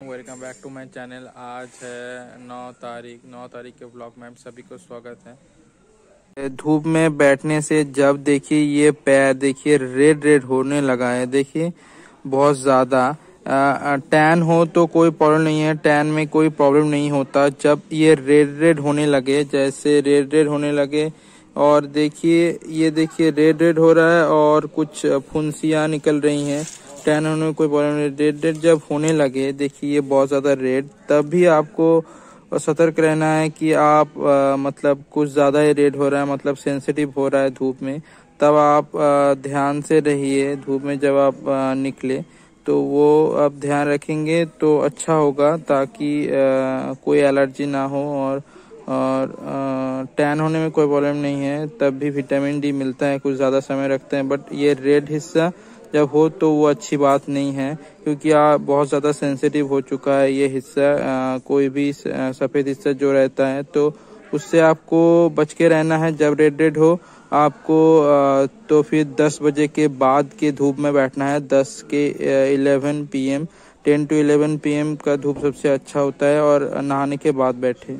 Welcome back to my channel. आज है नौ तारीख नौ तारीख के ब्लॉग में सभी को स्वागत है। धूप में बैठने से जब देखिए ये पैर देखिए रेड रेड होने लगा है। देखिए, बहुत ज़्यादा। टैन हो तो कोई प्रॉब्लम नहीं है। टैन में कोई प्रॉब्लम नहीं होता। जब ये रेड रेड होने लगे, जैसे रेड रेड होने लगे, और देखिए, ये देखिए रेड रेड हो रहा है और कुछ फुंसियाँ निकल रही हैं। टैन होने कोई प्रॉब्लम नहीं। रेड रेड जब होने लगे देखिए बहुत ज़्यादा रेड तब भी आपको सतर्क रहना है कि आप आ, मतलब कुछ ज़्यादा ही रेड हो रहा है मतलब सेंसिटिव हो रहा है धूप में तब आप आ, ध्यान से रहिए धूप में जब आप आ, निकले। तो वो आप ध्यान रखेंगे तो अच्छा होगा ताकि कोई एलर्जी ना हो और और टैन होने में कोई प्रॉब्लम नहीं है। तब भी विटामिन डी मिलता है कुछ ज़्यादा समय रखते हैं बट ये रेड हिस्सा जब हो तो वो अच्छी बात नहीं है, क्योंकि आप बहुत ज़्यादा सेंसिटिव हो चुका है ये हिस्सा कोई भी सफ़ेद हिस्सा जो रहता है तो उससे आपको बच के रहना है। जब रेड रेड हो, आपको तो फिर 10 बजे के बाद के धूप में बैठना है। 10 के 11 पीएम 10 टू 11 पीएम का धूप सबसे अच्छा होता है, और नहाने के बाद बैठे।